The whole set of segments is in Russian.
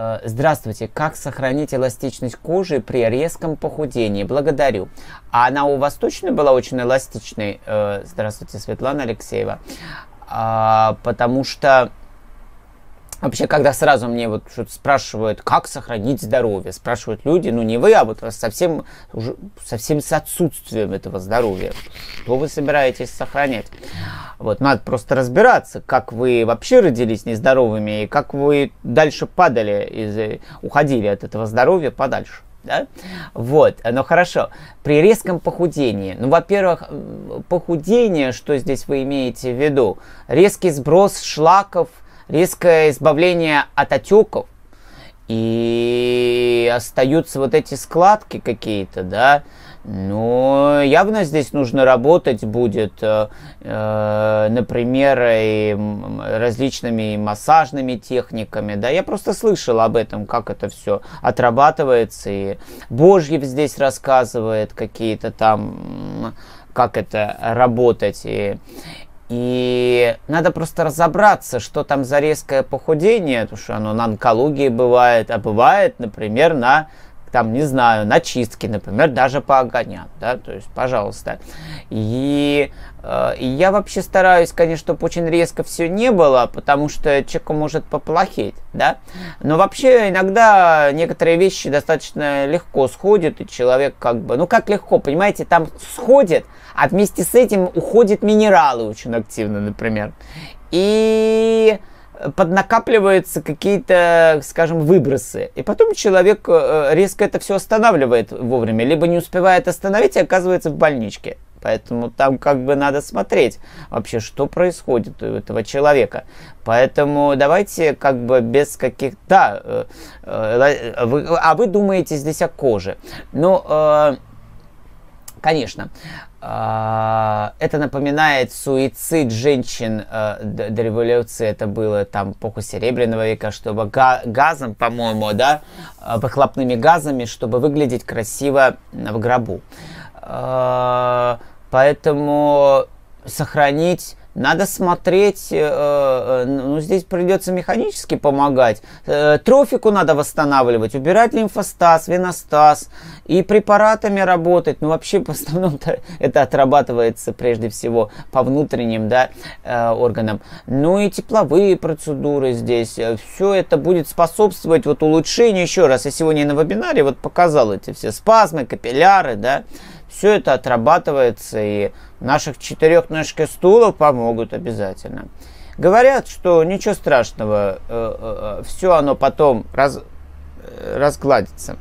Э, здравствуйте, как сохранить эластичность кожи при резком похудении? Благодарю. А она у вас точно была очень эластичной? Э, здравствуйте, Светлана Алексеева. А, потому что Вообще, когда сразу мне вот что-то спрашивают, как сохранить здоровье, спрашивают люди, ну не вы, а вот совсем, уже, совсем с отсутствием этого здоровья, что вы собираетесь сохранять? Вот, надо просто разбираться, как вы вообще родились нездоровыми и как вы дальше падали, из, уходили от этого здоровья подальше. Да? Вот, ну хорошо. При резком похудении, ну, во-первых, похудение, что здесь вы имеете в виду? Резкий сброс шлаков – резкое избавление от отеков, и остаются вот эти складки какие-то, да, но явно здесь нужно работать будет, э, э, например, и различными массажными техниками, да, я просто слышал об этом, как это все отрабатывается, и Божьев здесь рассказывает какие-то там, как это работать, и, и надо просто разобраться, что там за резкое похудение, потому что оно на онкологии бывает, а бывает, например, на там, не знаю, на чистке, например, даже по огоням, да, то есть, пожалуйста. И, э, и я вообще стараюсь, конечно, чтобы очень резко все не было, потому что человеку может поплохеть, да. Но вообще иногда некоторые вещи достаточно легко сходят, и человек как бы, ну как легко, понимаете, там сходит, а вместе с этим уходят минералы очень активно, например. И поднакапливаются какие-то, скажем, выбросы. И потом человек э, резко это все останавливает вовремя, либо не успевает остановить и оказывается в больничке. Поэтому там как бы надо смотреть вообще, что происходит у этого человека. Поэтому давайте как бы без каких... Да, э, э, а вы думаете здесь о коже. Ну, конечно, а, это напоминает суицид женщин э, до революции. Это было там эпоху Серебряного века, чтобы газом, по-моему, да, э, выхлопными газами, чтобы выглядеть красиво в гробу. А, поэтому сохранить надо смотреть, э, э, ну здесь придется механически помогать. Э, трофику надо восстанавливать, убирать лимфостаз, веностаз и препаратами работать. Ну вообще в основном это отрабатывается прежде всего по внутренним да, органам. Ну и тепловые процедуры здесь. Все это будет способствовать вот улучшению. Еще раз, я сегодня на вебинаре вот показал эти все спазмы, капилляры, да. Все это отрабатывается и наших четырех ножек стулов помогут обязательно. Говорят, что ничего страшного, э, э, э, все оно потом раз, разгладится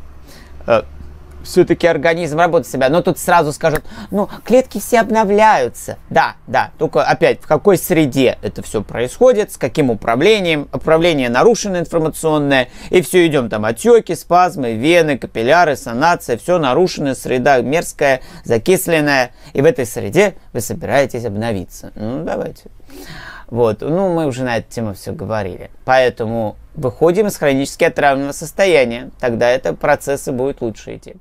все-таки организм работает себя. Но тут сразу скажут, ну, клетки все обновляются. Да, да, только опять, в какой среде это все происходит, с каким управлением. Управление нарушено информационное, и все идем там отеки, спазмы, вены, капилляры, санация, все нарушено, среда мерзкая, закисленная. И в этой среде вы собираетесь обновиться. Ну, давайте. Вот, ну, мы уже на эту тему все говорили. Поэтому выходим из хронически отравленного состояния. Тогда это процессы будут лучше идти.